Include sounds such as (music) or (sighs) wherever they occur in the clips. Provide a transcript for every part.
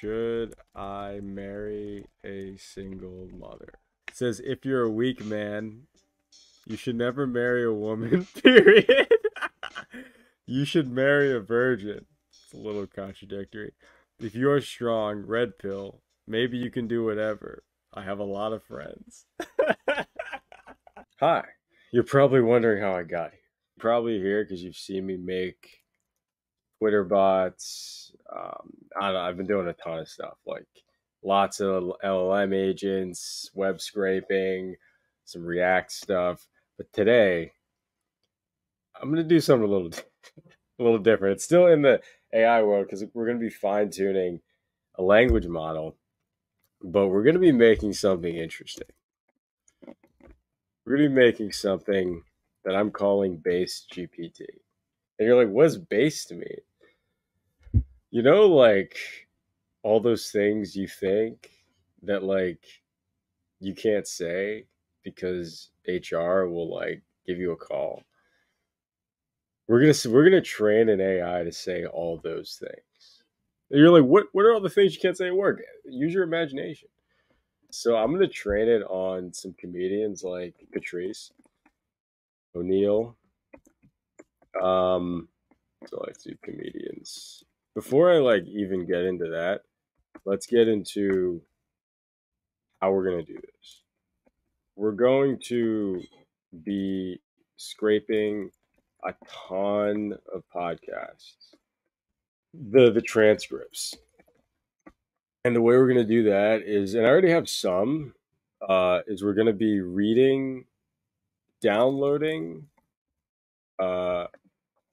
Should I marry a single mother? It says if you're a weak man, you should never marry a woman, (laughs) period. (laughs) you should marry a virgin. It's a little contradictory. If you're strong, red pill, maybe you can do whatever. I have a lot of friends. (laughs) Hi. You're probably wondering how I got here. Probably here because you've seen me make Twitter bots. Um, I don't know. I've been doing a ton of stuff like lots of LLM agents, web scraping, some React stuff. But today, I'm gonna do something a little, (laughs) a little different. It's still in the AI world because we're gonna be fine tuning a language model, but we're gonna be making something interesting. We're gonna be making something that I'm calling base GPT. And you're like, what's base to me? You know, like all those things you think that like you can't say because HR will like give you a call. We're gonna we're gonna train an AI to say all those things. And you're like, what? What are all the things you can't say at work? Use your imagination. So I'm gonna train it on some comedians like Patrice O'Neal. Um, so let's do comedians. Before I like even get into that, let's get into how we're gonna do this. We're going to be scraping a ton of podcasts, the the transcripts, and the way we're gonna do that is, and I already have some, uh, is we're gonna be reading, downloading, uh,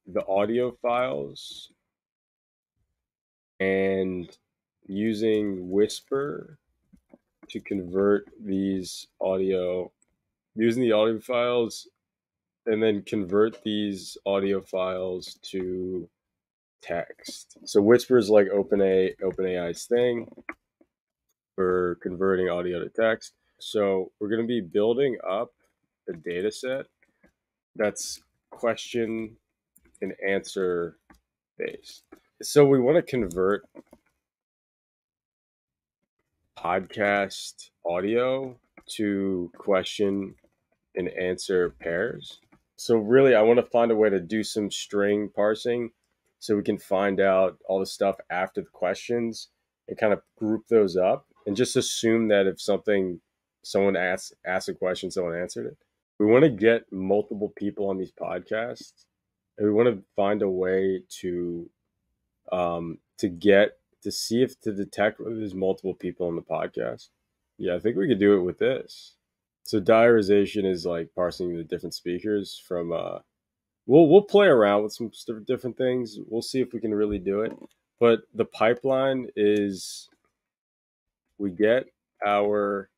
the audio files, and using Whisper to convert these audio using the audio files and then convert these audio files to text. So Whisper is like OpenA OpenAI's thing for converting audio to text. So we're going to be building up a data set that's question and answer based. So we want to convert podcast audio to question and answer pairs. So really, I want to find a way to do some string parsing so we can find out all the stuff after the questions and kind of group those up and just assume that if something someone asks asks a question, someone answered it. We want to get multiple people on these podcasts, and we want to find a way to um, to get to see if to detect whether there's multiple people on the podcast. Yeah, I think we could do it with this. So diarization is like parsing the different speakers from uh we'll we'll play around with some different things. We'll see if we can really do it. But the pipeline is we get our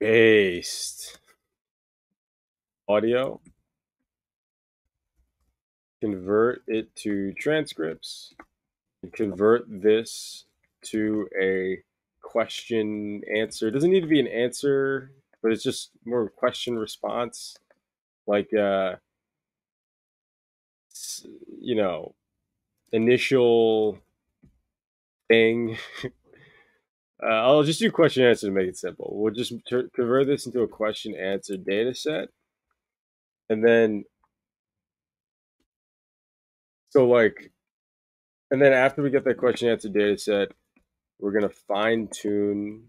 based audio convert it to transcripts and convert this to a question answer. It doesn't need to be an answer, but it's just more question response. Like uh you know, initial thing. (laughs) uh, I'll just do question answer to make it simple. We'll just convert this into a question answer data set. And then, so like and then after we get that question answer data set, we're to fine tune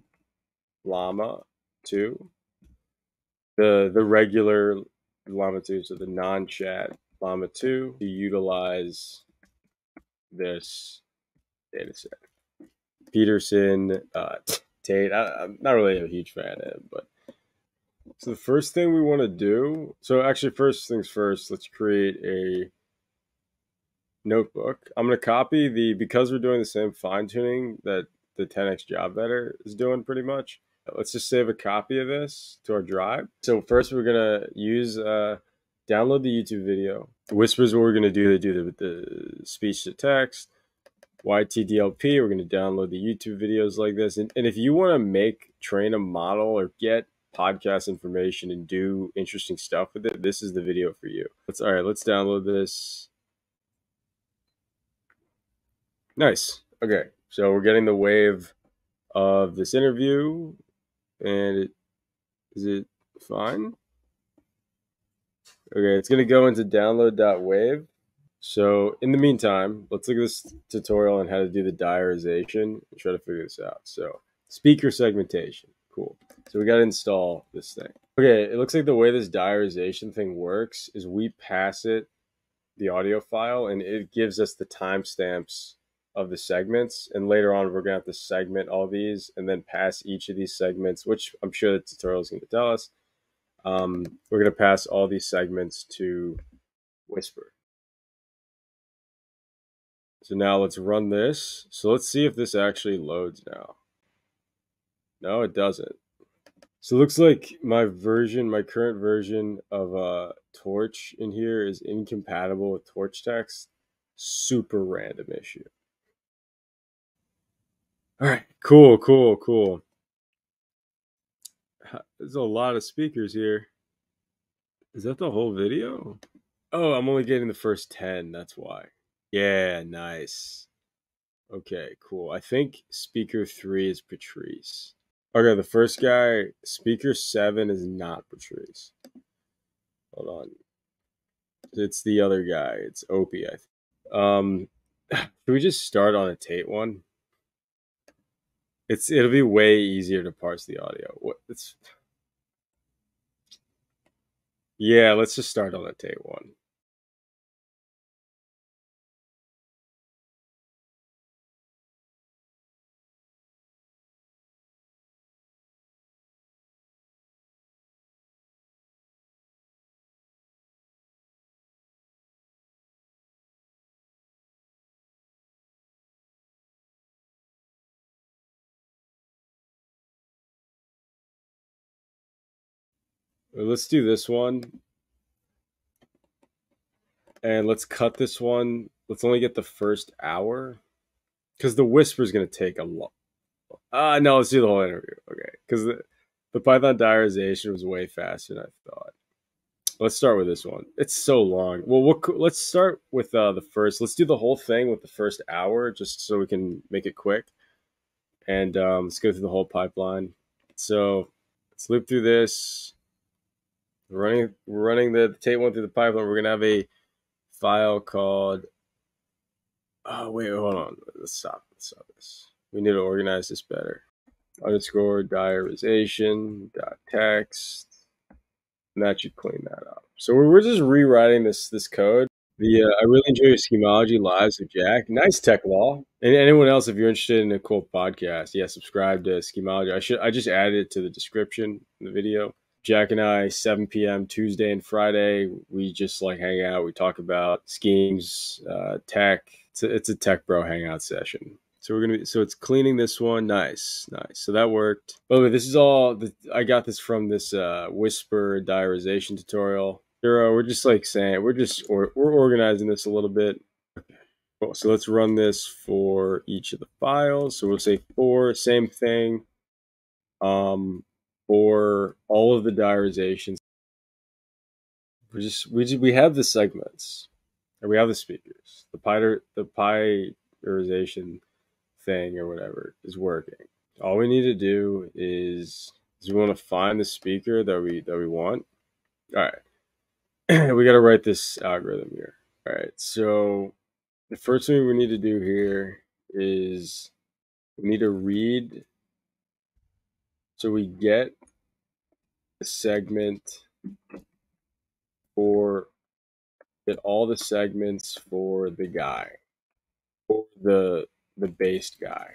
Llama 2, the, the regular Llama 2, so the non chat Llama 2, to utilize this data set. Peterson, uh, Tate, I, am not really a huge fan of him, but so the first thing we want to do, so actually, first things first, let's create a notebook. I'm going to copy the, because we're doing the same fine tuning that the 10x job better is doing pretty much. Let's just save a copy of this to our drive. So first we're going to use, uh, download the YouTube video. Whispers what we're going to do to do the, the speech to text. YTDLP, we're going to download the YouTube videos like this. And, and if you want to make, train a model or get podcast information and do interesting stuff with it, this is the video for you. Let's, all right, let's download this. Nice. Okay. So we're getting the wave of this interview, and it, is it fine? Okay, it's going to go into download.wave. So in the meantime, let's look at this tutorial on how to do the diarization and try to figure this out. So speaker segmentation, cool. So we got to install this thing. Okay, it looks like the way this diarization thing works is we pass it the audio file and it gives us the timestamps of the segments. And later on, we're going to have to segment all these and then pass each of these segments, which I'm sure the tutorial is going to tell us. Um, we're going to pass all these segments to Whisper. So now let's run this. So let's see if this actually loads now. No, it doesn't. So it looks like my version, my current version of uh, Torch in here is incompatible with Torch text. Super random issue. All right, cool, cool, cool. There's a lot of speakers here. Is that the whole video? Oh, I'm only getting the first 10. That's why. Yeah, nice. Okay, cool. I think speaker three is Patrice. Okay, the first guy, speaker seven is not Patrice. Hold on. It's the other guy. It's Opie, I think. Um, (sighs) can we just start on a Tate one? It's it'll be way easier to parse the audio. What it's Yeah, let's just start on a Tate one. Let's do this one. And let's cut this one. Let's only get the first hour. Because the whisper is going to take a lot. Uh, no, let's do the whole interview. Okay. Because the, the Python diarization was way faster than I thought. Let's start with this one. It's so long. Well, we'll let's start with uh, the first. Let's do the whole thing with the first hour, just so we can make it quick. And um, let's go through the whole pipeline. So let's loop through this running running the Tate one through the pipeline. We're gonna have a file called. Oh wait, hold on. Let's stop. Let's stop this. We need to organize this better. Underscore diarization dot text, and that should clean that up. So we're just rewriting this this code. The uh, I really enjoy schemology lives with Jack. Nice tech law. And anyone else, if you're interested in a cool podcast, yeah, subscribe to schemology. I should I just added it to the description in the video. Jack and I, 7 p.m. Tuesday and Friday, we just like hang out. We talk about schemes, uh, tech. It's a, it's a tech bro hangout session. So we're gonna be so it's cleaning this one. Nice, nice. So that worked. By the way, this is all. The, I got this from this uh, Whisper diarization tutorial. Here, uh, we're just like saying we're just or, we're organizing this a little bit. Cool. So let's run this for each of the files. So we'll say four, same thing. Um, for all of the diarizations. We just we just, we have the segments, and we have the speakers. The pi the piarization thing or whatever is working. All we need to do is is we want to find the speaker that we that we want. All right, (clears throat) we got to write this algorithm here. All right, so the first thing we need to do here is we need to read so we get a segment for get all the segments for the guy for the the based guy.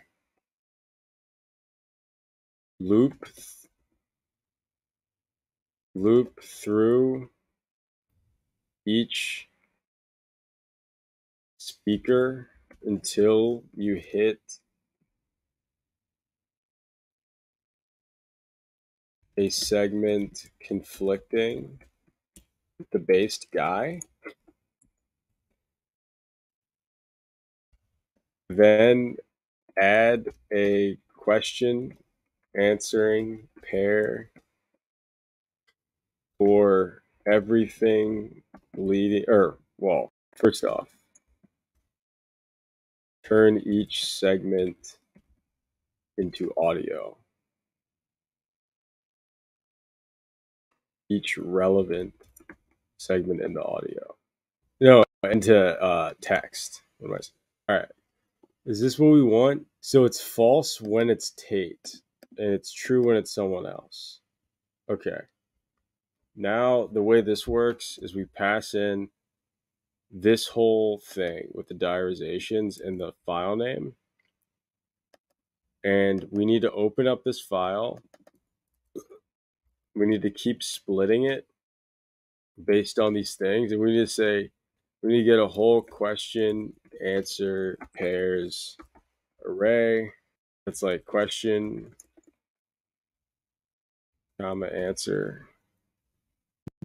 Loop loop through each speaker until you hit a segment conflicting the based guy. Then add a question answering pair for everything leading or well first off turn each segment into audio. Each relevant segment in the audio. No, into uh, text. All right. Is this what we want? So it's false when it's Tate, and it's true when it's someone else. Okay. Now, the way this works is we pass in this whole thing with the diarizations and the file name. And we need to open up this file. We need to keep splitting it based on these things. And we need to say, we need to get a whole question, answer, pairs, array. That's like question, comma, answer.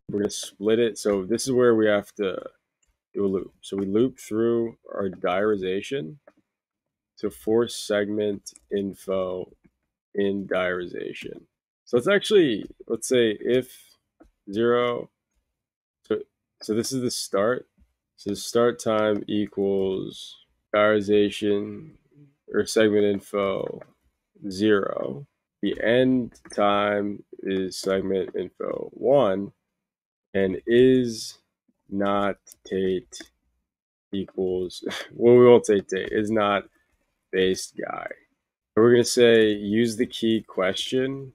We're going to split it. So this is where we have to do a loop. So we loop through our diarization to force segment info in diarization. So it's actually, let's say if zero, so, so this is the start. So start time equals diarization or segment info zero. The end time is segment info one and is not Tate equals, (laughs) well, we won't say Tate, is not based guy. We're going to say use the key question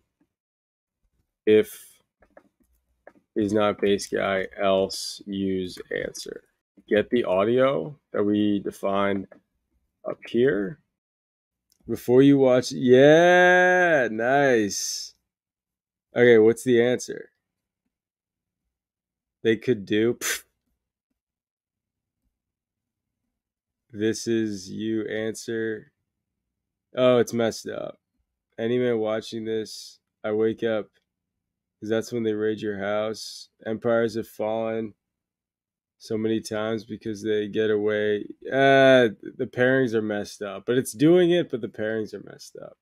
if is not base guy, else use answer. Get the audio that we defined up here. Before you watch, yeah, nice. Okay, what's the answer? They could do. Pff, (laughs) This is you answer. Oh, it's messed up. Any man watching this, I wake up because that's when they raid your house. Empires have fallen so many times because they get away. Uh, the pairings are messed up, but it's doing it, but the pairings are messed up.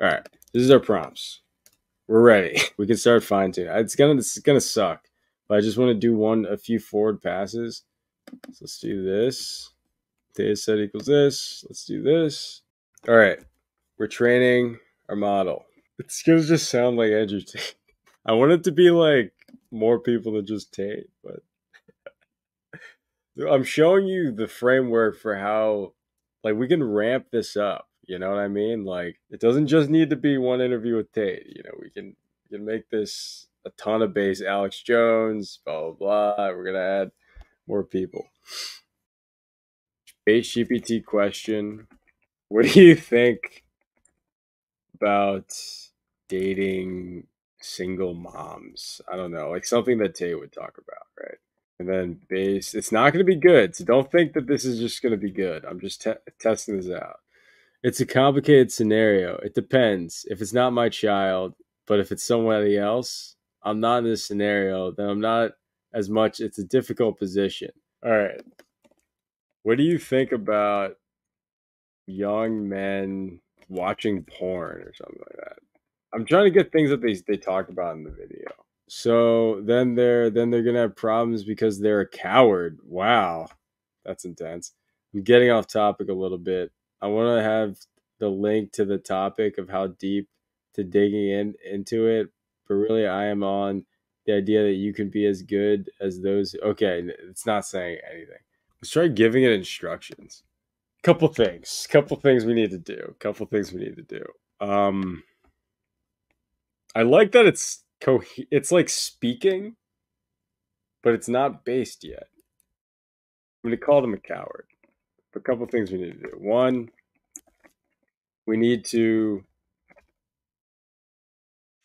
All right, this is our prompts. We're ready. (laughs) We can start fine tuning. It's gonna it's gonna suck, but I just want to do one a few forward passes so let's do this. Data set equals this. Let's do this. All right. We're training our model. It's to just sound like Andrew Tate. (laughs) I want it to be like more people than just Tate, but (laughs) I'm showing you the framework for how like we can ramp this up. You know what I mean? Like it doesn't just need to be one interview with Tate. You know, we can we can make this a ton of base. Alex Jones, blah blah blah. We're gonna add more people. Base GPT question. What do you think about dating single moms? I don't know, like something that Tate would talk about, right? And then base, it's not going to be good. So don't think that this is just going to be good. I'm just te- testing this out. It's a complicated scenario. It depends. If it's not my child, but if it's somebody else, I'm not in this scenario, then I'm not as much. It's a difficult position. All right. What do you think about young men watching porn or something like that? I'm trying to get things that they they talk about in the video. So then they're then they're gonna have problems because they're a coward. Wow, that's intense. I'm getting off topic a little bit. I want to have the link to the topic of how deep to digging in into it, but really I am on the idea that you can be as good as those. Okay, it's not saying anything. Let's try giving it instructions. Couple things. Couple things we need to do. Couple things we need to do. Um, I like that it's co. It's like speaking, but it's not based yet. I'm gonna call them a coward. A couple things we need to do. One, we need to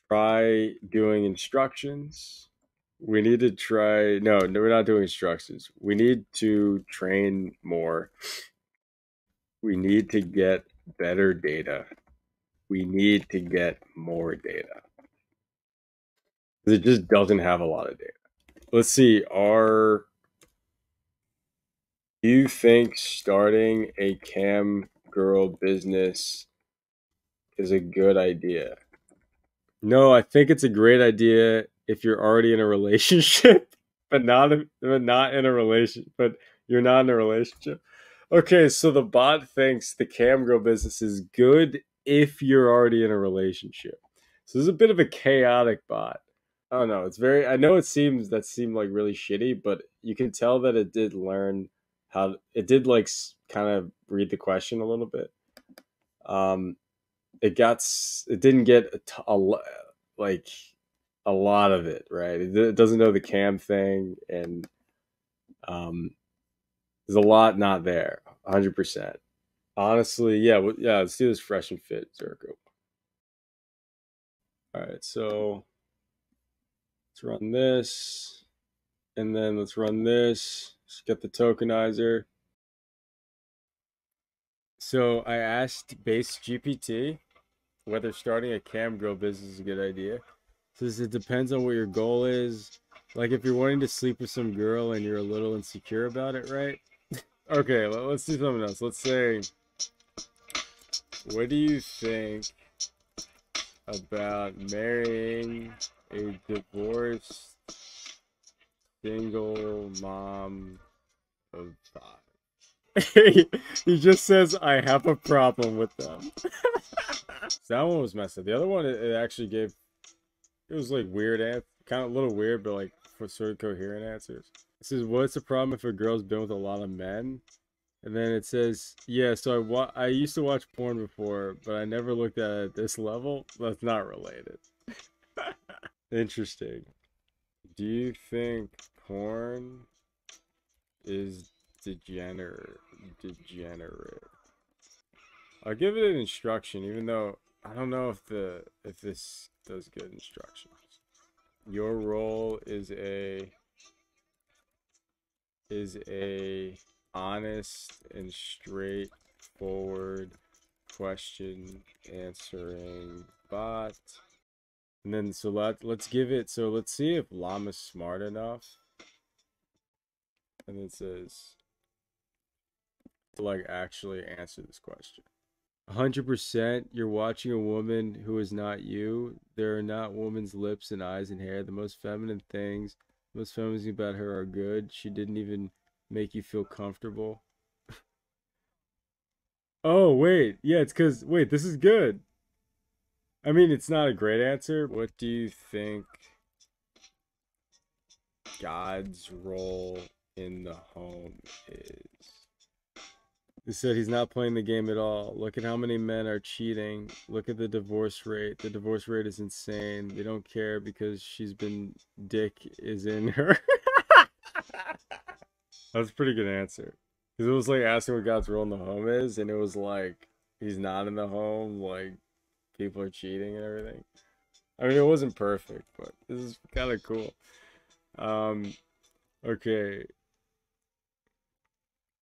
try doing instructions. We need to try. No, no, we're not doing instructions. We need to train more. We need to get better data. We need to get more data. It just doesn't have a lot of data. Let's see. Are you think starting a cam girl business is a good idea? No, I think it's a great idea if you're already in a relationship, (laughs) but not but not in a relation, but you're not in a relationship. okay, so the bot thinks the cam girl business is good if you're already in a relationship. So this is a bit of a chaotic bot. I don't know. It's very. I know it seems that seemed like really shitty, but you can tell that it did learn how. It did like kind of read the question a little bit. Um, it got. It didn't get a, t- a like a lot of it right. It, it doesn't know the cam thing, and um, there's a lot not there. Hundred percent. Honestly, yeah, yeah. Let's do this fresh and fit, Zherka. All right, so let's run this, and then let's run this. Let's get the tokenizer. So I asked Base GPT whether starting a cam girl business is a good idea. Says it depends on what your goal is. Like if you're wanting to sleep with some girl and you're a little insecure about it, right? (laughs) okay, let's do something else. Let's say, what do you think about marrying a divorced single mom of five. (laughs) he just says, I have a problem with them. (laughs) that one was messed up. The other one, it, actually gave, it was like weird, kind of a little weird, but like for sort of coherent answers. It says, what's the problem if a girl's been with a lot of men? And then it says, yeah, so I, wa- I used to watch porn before, but I never looked at it at this level. That's not related. Interesting. Do you think porn is degenerate? Degenerate. I'll give it an instruction, even though I don't know if the if this does good instructions. Your role is a is a honest and straightforward question answering bot. And then so let let's give it so let's see if llama's smart enough. And it says to like actually answer this question. 100% you're watching a woman who is not you. There are not woman's lips and eyes and hair. The most feminine things, most feminine about her are good. She didn't even make you feel comfortable. (laughs) oh, wait. Yeah, it's because, wait, this is good. I mean, it's not a great answer. What do you think God's role in the home is? He said he's not playing the game at all. Look at how many men are cheating. Look at the divorce rate. The divorce rate is insane. They don't care because she's been dick is in her. (laughs) That's a pretty good answer. Because it was like asking what God's role in the home is, and it was like he's not in the home, like people are cheating and everything. I mean, it wasn't perfect, but this is kind of cool. Um, okay.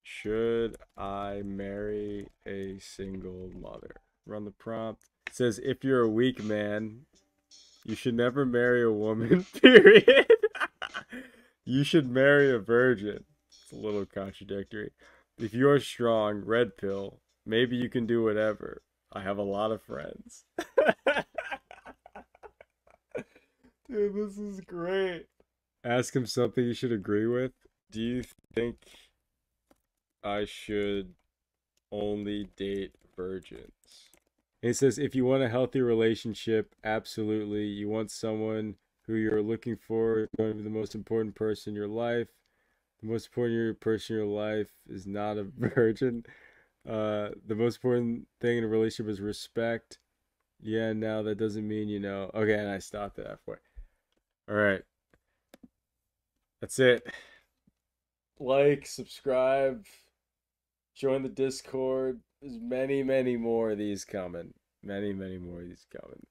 Should I marry a single mother? Run the prompt. It says, if you're a weak man, you should never marry a woman, (laughs) period. (laughs) you should marry a virgin. It's a little contradictory. If you're strong, red pill, maybe you can do whatever. I have a lot of friends. (laughs) Dude, this is great. Ask him something you should agree with. Do you think I should only date virgins? he says, if you want a healthy relationship, absolutely. You want someone who you're looking for, going to be the most important person in your life the most important person in your life is not a (laughs) virgin. Uh, the most important thing in a relationship is respect. Yeah, now that doesn't mean you know. Okay, and I stopped at halfway. All right, that's it. Like, subscribe, join the Discord. There's many, many more of these coming. Many, many more of these coming.